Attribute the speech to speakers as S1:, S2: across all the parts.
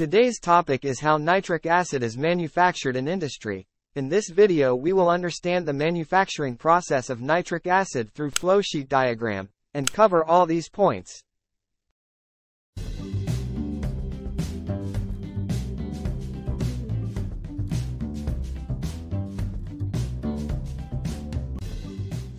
S1: Today's topic is how nitric acid is manufactured in industry. In this video we will understand the manufacturing process of nitric acid through flowsheet diagram, and cover all these points.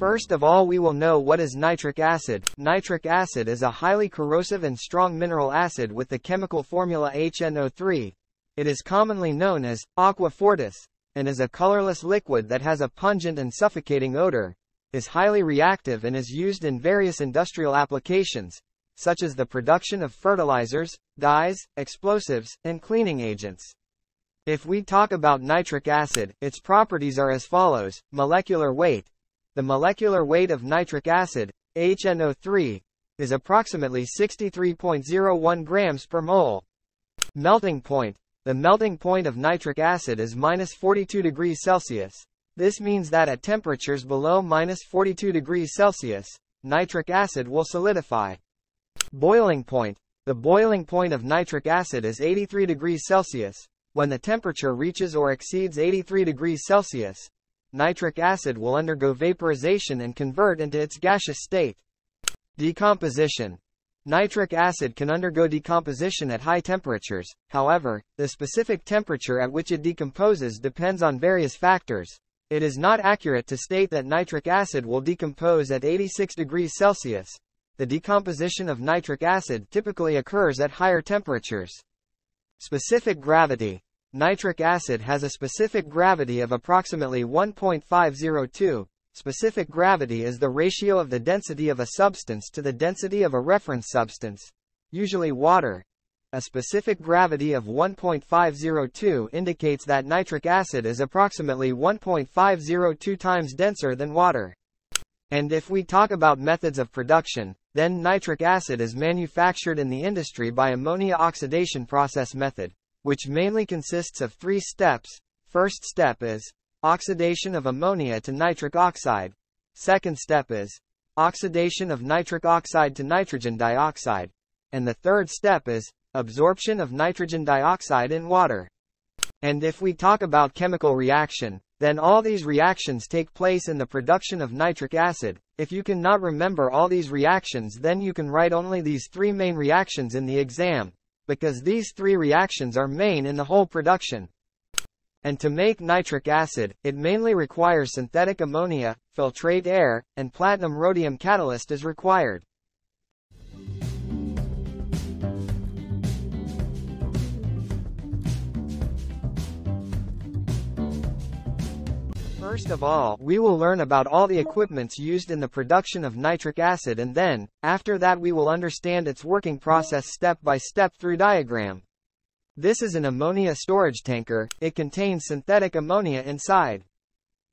S1: First of all we will know what is nitric acid. Nitric acid is a highly corrosive and strong mineral acid with the chemical formula HNO3. It is commonly known as aqua fortis, and is a colorless liquid that has a pungent and suffocating odor, is highly reactive and is used in various industrial applications, such as the production of fertilizers, dyes, explosives, and cleaning agents. If we talk about nitric acid, its properties are as follows, molecular weight, the molecular weight of nitric acid, HNO3, is approximately 63.01 grams per mole. Melting point. The melting point of nitric acid is minus 42 degrees Celsius. This means that at temperatures below minus 42 degrees Celsius, nitric acid will solidify. Boiling point. The boiling point of nitric acid is 83 degrees Celsius. When the temperature reaches or exceeds 83 degrees Celsius, nitric acid will undergo vaporization and convert into its gaseous state. Decomposition. Nitric acid can undergo decomposition at high temperatures, however, the specific temperature at which it decomposes depends on various factors. It is not accurate to state that nitric acid will decompose at 86 degrees Celsius. The decomposition of nitric acid typically occurs at higher temperatures. Specific gravity. Nitric acid has a specific gravity of approximately 1.502. Specific gravity is the ratio of the density of a substance to the density of a reference substance, usually water. A specific gravity of 1.502 indicates that nitric acid is approximately 1.502 times denser than water. And if we talk about methods of production, then nitric acid is manufactured in the industry by ammonia oxidation process method which mainly consists of three steps. First step is oxidation of ammonia to nitric oxide. Second step is oxidation of nitric oxide to nitrogen dioxide. And the third step is absorption of nitrogen dioxide in water. And if we talk about chemical reaction, then all these reactions take place in the production of nitric acid. If you cannot remember all these reactions then you can write only these three main reactions in the exam because these three reactions are main in the whole production. And to make nitric acid, it mainly requires synthetic ammonia, filtrate air, and platinum rhodium catalyst is required. First of all, we will learn about all the equipments used in the production of nitric acid and then, after that we will understand its working process step by step through diagram. This is an ammonia storage tanker, it contains synthetic ammonia inside.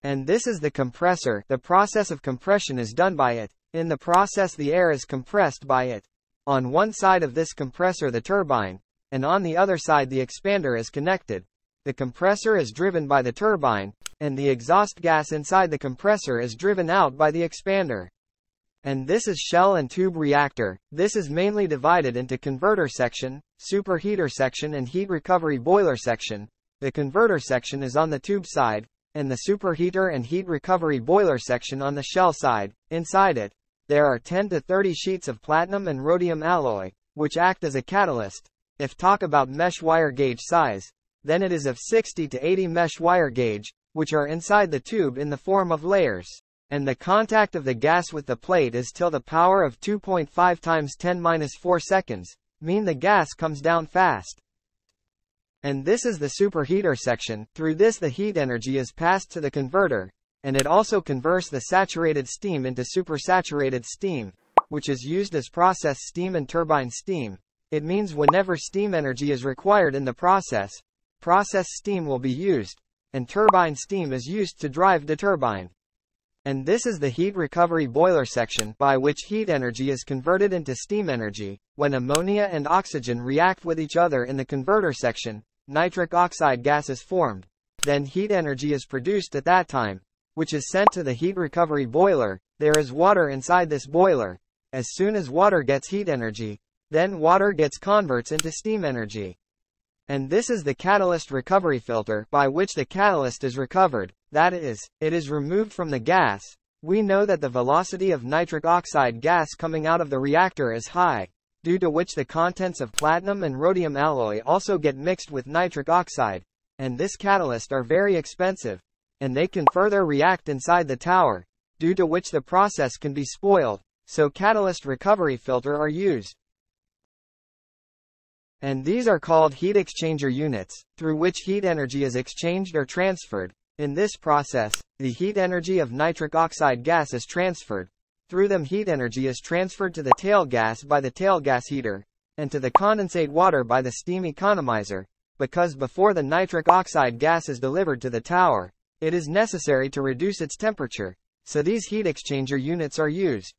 S1: And this is the compressor, the process of compression is done by it. In the process the air is compressed by it. On one side of this compressor the turbine, and on the other side the expander is connected. The compressor is driven by the turbine, and the exhaust gas inside the compressor is driven out by the expander. And this is shell and tube reactor. This is mainly divided into converter section, superheater section and heat recovery boiler section. The converter section is on the tube side, and the superheater and heat recovery boiler section on the shell side. Inside it, there are 10 to 30 sheets of platinum and rhodium alloy, which act as a catalyst. If talk about mesh wire gauge size, then it is of 60 to 80 mesh wire gauge, which are inside the tube in the form of layers. And the contact of the gas with the plate is till the power of 2.5 times 10 minus 4 seconds, mean the gas comes down fast. And this is the superheater section, through this the heat energy is passed to the converter, and it also converts the saturated steam into supersaturated steam, which is used as process steam and turbine steam. It means whenever steam energy is required in the process, process steam will be used, and turbine steam is used to drive the turbine. And this is the heat recovery boiler section, by which heat energy is converted into steam energy. When ammonia and oxygen react with each other in the converter section, nitric oxide gas is formed. Then heat energy is produced at that time, which is sent to the heat recovery boiler. There is water inside this boiler. As soon as water gets heat energy, then water gets converts into steam energy. And this is the catalyst recovery filter, by which the catalyst is recovered, that is, it is removed from the gas. We know that the velocity of nitric oxide gas coming out of the reactor is high, due to which the contents of platinum and rhodium alloy also get mixed with nitric oxide, and this catalyst are very expensive, and they can further react inside the tower, due to which the process can be spoiled, so catalyst recovery filter are used. And these are called heat exchanger units, through which heat energy is exchanged or transferred. In this process, the heat energy of nitric oxide gas is transferred. Through them heat energy is transferred to the tail gas by the tail gas heater, and to the condensate water by the steam economizer, because before the nitric oxide gas is delivered to the tower, it is necessary to reduce its temperature, so these heat exchanger units are used.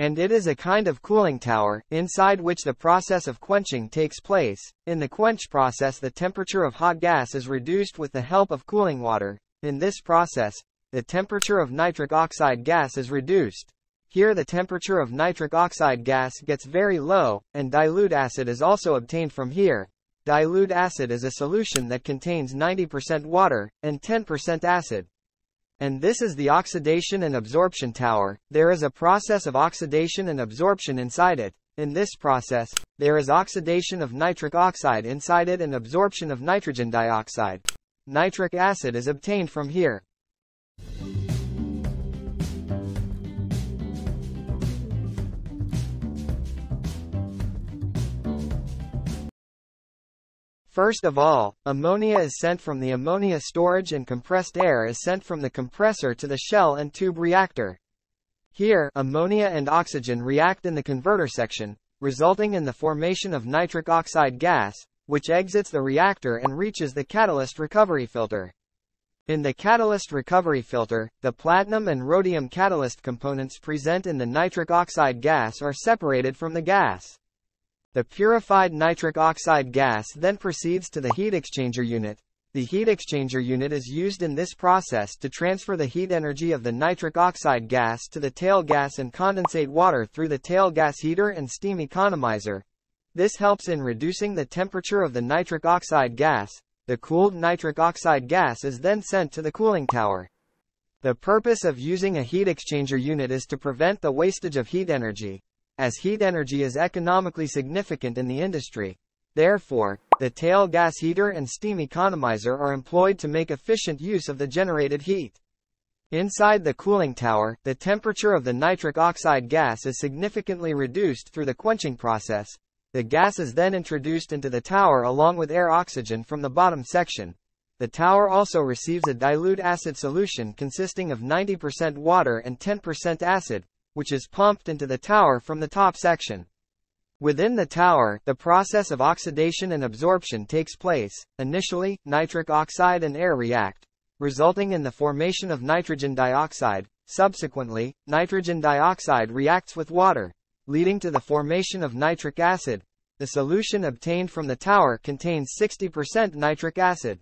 S1: And it is a kind of cooling tower, inside which the process of quenching takes place. In the quench process the temperature of hot gas is reduced with the help of cooling water. In this process, the temperature of nitric oxide gas is reduced. Here the temperature of nitric oxide gas gets very low, and dilute acid is also obtained from here. Dilute acid is a solution that contains 90% water, and 10% acid. And this is the oxidation and absorption tower. There is a process of oxidation and absorption inside it. In this process, there is oxidation of nitric oxide inside it and absorption of nitrogen dioxide. Nitric acid is obtained from here. First of all, ammonia is sent from the ammonia storage and compressed air is sent from the compressor to the shell and tube reactor. Here, ammonia and oxygen react in the converter section, resulting in the formation of nitric oxide gas, which exits the reactor and reaches the catalyst recovery filter. In the catalyst recovery filter, the platinum and rhodium catalyst components present in the nitric oxide gas are separated from the gas. The purified nitric oxide gas then proceeds to the heat exchanger unit. The heat exchanger unit is used in this process to transfer the heat energy of the nitric oxide gas to the tail gas and condensate water through the tail gas heater and steam economizer. This helps in reducing the temperature of the nitric oxide gas. The cooled nitric oxide gas is then sent to the cooling tower. The purpose of using a heat exchanger unit is to prevent the wastage of heat energy as heat energy is economically significant in the industry. Therefore, the tail gas heater and steam economizer are employed to make efficient use of the generated heat. Inside the cooling tower, the temperature of the nitric oxide gas is significantly reduced through the quenching process. The gas is then introduced into the tower along with air oxygen from the bottom section. The tower also receives a dilute acid solution consisting of 90% water and 10% acid, which is pumped into the tower from the top section. Within the tower, the process of oxidation and absorption takes place. Initially, nitric oxide and air react, resulting in the formation of nitrogen dioxide. Subsequently, nitrogen dioxide reacts with water, leading to the formation of nitric acid. The solution obtained from the tower contains 60% nitric acid.